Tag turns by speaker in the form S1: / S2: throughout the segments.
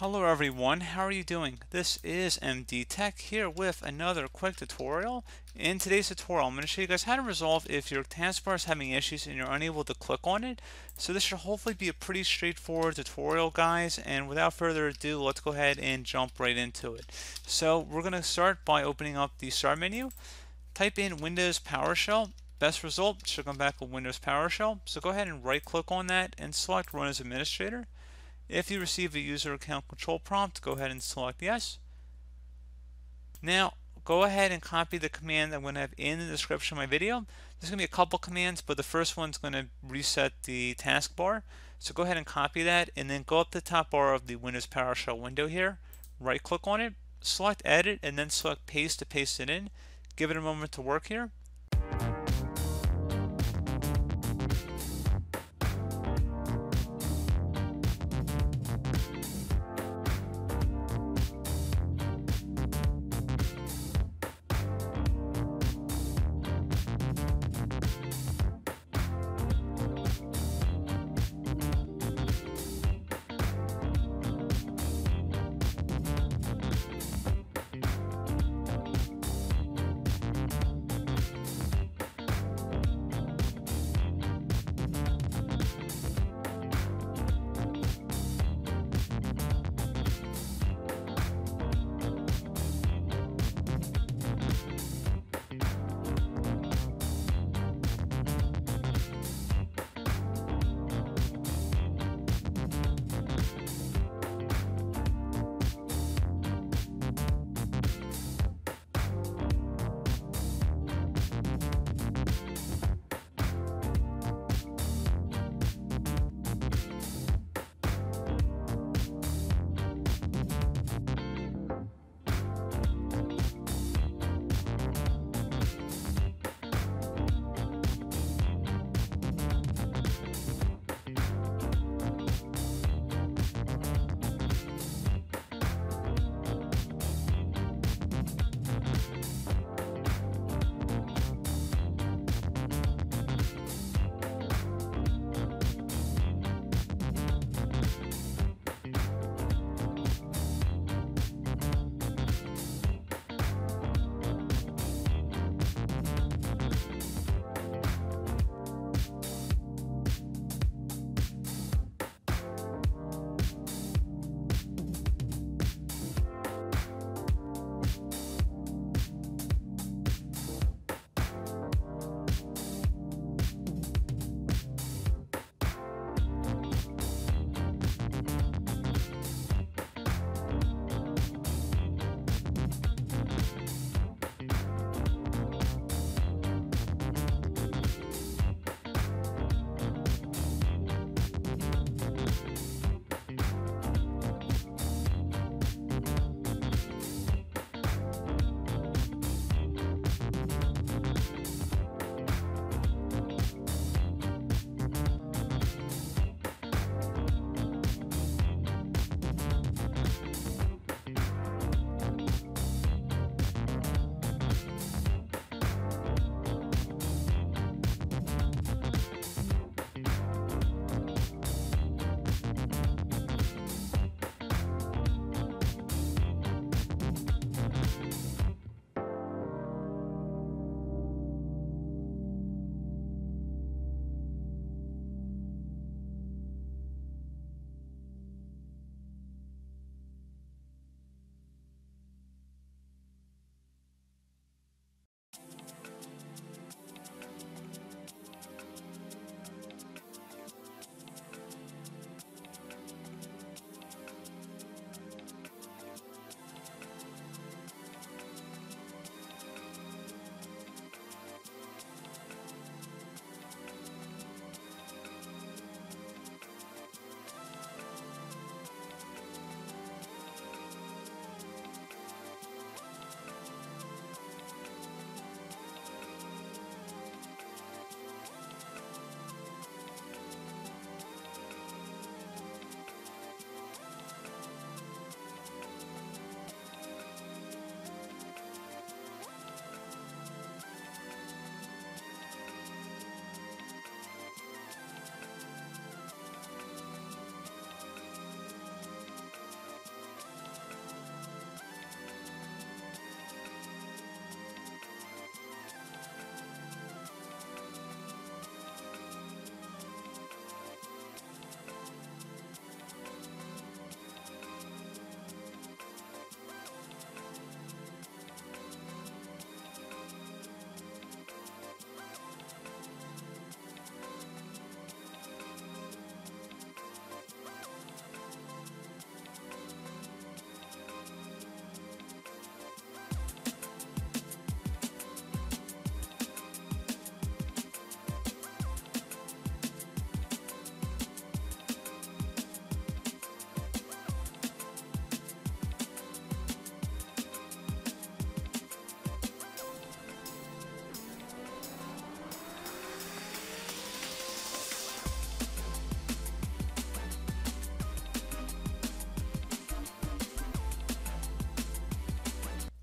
S1: Hello everyone, how are you doing? This is MD Tech here with another quick tutorial. In today's tutorial, I'm going to show you guys how to resolve if your taskbar is having issues and you're unable to click on it. So this should hopefully be a pretty straightforward tutorial guys and without further ado, let's go ahead and jump right into it. So we're going to start by opening up the start menu. Type in Windows PowerShell. Best result should come back with Windows PowerShell. So go ahead and right click on that and select Run as Administrator. If you receive a user account control prompt, go ahead and select yes. Now, go ahead and copy the command I'm going to have in the description of my video. There's going to be a couple commands, but the first one's going to reset the taskbar. So go ahead and copy that, and then go up the top bar of the Windows PowerShell window here, right click on it, select edit, and then select paste to paste it in. Give it a moment to work here.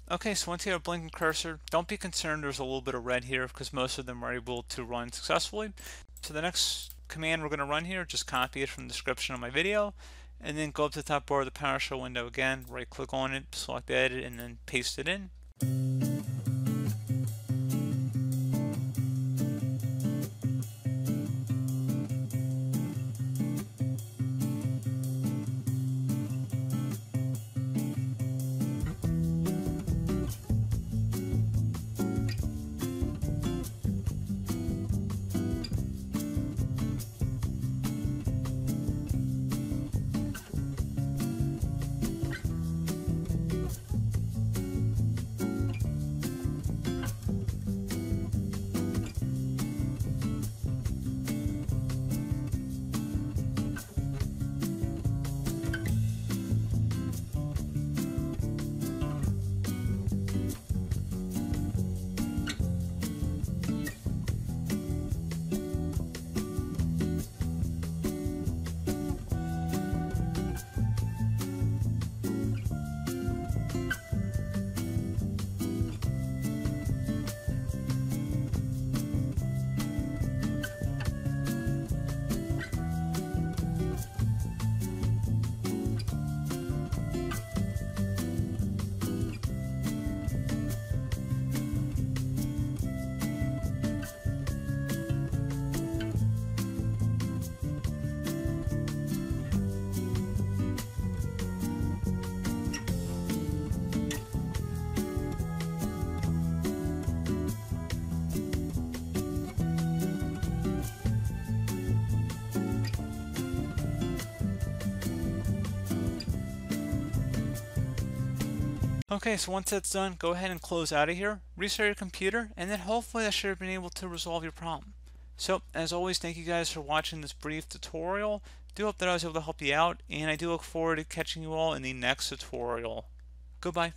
S1: Okay, so once you have a blinking cursor, don't be concerned there's a little bit of red here because most of them are able to run successfully. So the next command we're going to run here, just copy it from the description of my video, and then go up to the top bar of the PowerShell window again, right click on it, select edit, and then paste it in. Okay, so once that's done, go ahead and close out of here, restart your computer, and then hopefully that should have been able to resolve your problem. So, as always, thank you guys for watching this brief tutorial. do hope that I was able to help you out, and I do look forward to catching you all in the next tutorial. Goodbye.